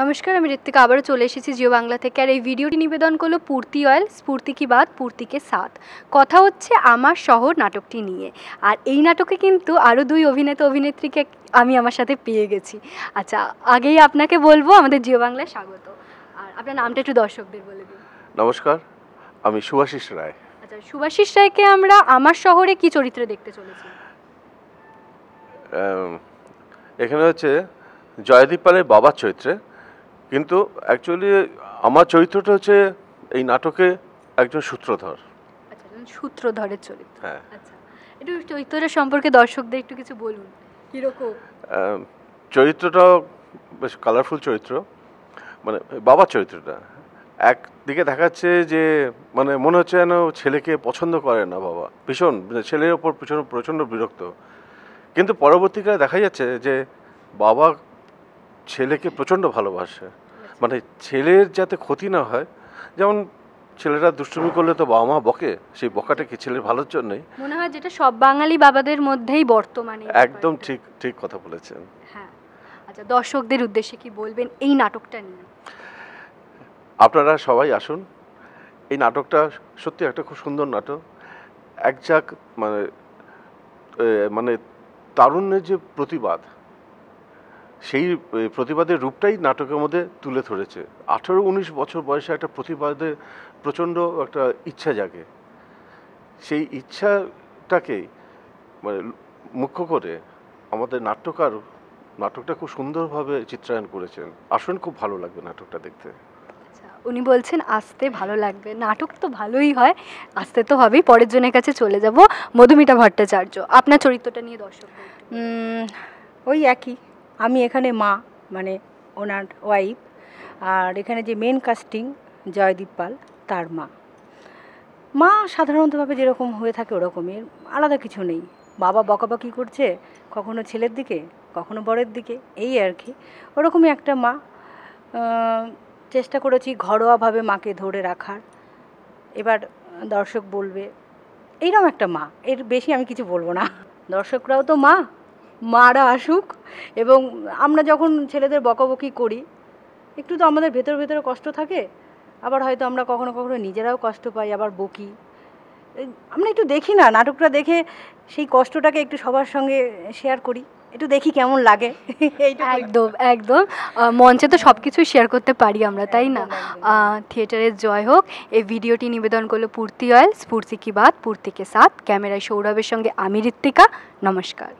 নমস্কার আমি ঋত্বিকা। আবারও চলে এসেছি জিও বাংলা থেকে। আর এই ভিডিওটি নিবেদন করল পূর্তি অয়েল স্ফূর্তি কি বাদ পূর্তিকে সাথ। কথা হচ্ছে আমার শহর নাটকটি নিয়ে। আর এই নাটকে কিন্তু আরও দুই অভিনেতা অভিনেত্রীকে আমি আমার সাথে পেয়ে গেছি। আচ্ছা আগেই আপনাকে বলব আমাদের জিও বাংলায় স্বাগত। আর আপনার নামটা একটু দর্শকদের বলে দিন। নমস্কার আমি সুভাষিস রায়। আচ্ছা সুভাষিস রায়কে আমরা আমার শহরে কি চরিত্রে দেখতে চলেছি? এখানে হচ্ছে জয়দীপ পালের বাবার চরিত্রে। কিন্তু অ্যাকচুয়ালি আমার চরিত্রটা হচ্ছে এই নাটকে একজন সূত্রধর। আচ্ছা একজন সূত্রধরের চরিত্র। হ্যাঁ। আচ্ছা একটু চরিত্রের সম্পর্কে দর্শকদের একটু কিছু বলুন কীরকম? আম, চরিত্রটাও বেশ কালারফুল চরিত্র। মানে বাবার চরিত্রটা। একদিকে দেখাচ্ছে যে মানে মনে হচ্ছে যেন ছেলেকে পছন্দ করে না বাবা। ভীষণ মানে ছেলের ওপর প্রচণ্ড প্রচণ্ড বিরক্ত। কিন্তু পরবর্তীকালে দেখা যাচ্ছে যে বাবা ছেলেকে প্রচণ্ড ভালোবাসে। মানে ছেলের যাতে ক্ষতি না হয় যেমন ছেলেরা দুষ্টুমি করলে তো বাবা মা বকে সেই বকাটা কি ছেলের ভালোর জন্যই? মনে হয় যেটা সব বাঙালি বাবাদের মধ্যেই বর্তমানে একদম ঠিক ঠিক কথা বলেছেন। হ্যাঁ। আচ্ছা দর্শকদের উদ্দেশ্যে কি বলবেন এই নাটকটা নিয়ে? আপনারা সবাই আসুন। এই নাটকটা সত্যি একটা খুব সুন্দর নাটক। এক যাক মানে মানে তারুণ্যের যে প্রতিবাদ সেই প্রতিবাদের রূপটাই নাটকের মধ্যে তুলে ধরেছে। আঠেরো উনিশ বছর বয়সে একটা প্রতিবাদের প্রচণ্ড একটা ইচ্ছা জাগে। সেই ইচ্ছাটাকেই মানে মুখ্য করে আমাদের নাট্যকার নাটকটা খুব সুন্দরভাবে চিত্রায়ন করেছেন। আসুন খুব ভালো লাগবে নাটকটা দেখতে। আচ্ছা উনি বলছেন আসতে ভালো লাগবে। নাটক তো ভালোই হয় আসতে তো হবেই। পরের জনের কাছে চলে যাব মধুমিতা ভট্টাচার্য। আপনার চরিত্রটা নিয়ে দর্শক ওই একই। আমি এখানে মা মানে ওনার ওয়াইফ আর এখানে যে মেন কাস্টিং জয়দীপ পাল, তার মা। মা সাধারণতভাবে যেরকম হয়ে থাকে ওরকমই, আলাদা কিছু নেই। বাবা বকাবকি করছে কখনো ছেলের দিকে, কখনো বরের দিকে, এই আর কি। ওরকমই একটা মা। চেষ্টা করেছি ঘরোয়াভাবে মাকে ধরে রাখার। এবার দর্শক বলবে এইরকম একটা মা, এর বেশি আমি কিছু বলব না। দর্শকরাও তো মা। মারা আসুক এবং আমরা যখন ছেলেদের বকাবকি করি একটু তো আমাদের ভেতর ভেতরে কষ্ট থাকে আবার হয়তো আমরা কখনো কখনো নিজেরাও কষ্ট পাই আবার বকি। আমরা একটু দেখি না নাটকটা দেখে সেই কষ্টটাকে একটু সবার সঙ্গে শেয়ার করি। একটু দেখি কেমন লাগে। একদম একদম। মঞ্চে তো সব কিছুই শেয়ার করতে পারি আমরা তাই না? থিয়েটারের জয় হোক এই ভিডিওটি নিবেদন করল পূর্তি অয়েল স্ফূর্তি কি বাদ পূর্তিকে সাথ। ক্যামেরায় সৌরভের সঙ্গে আমি ঋত্বিকা নমস্কার।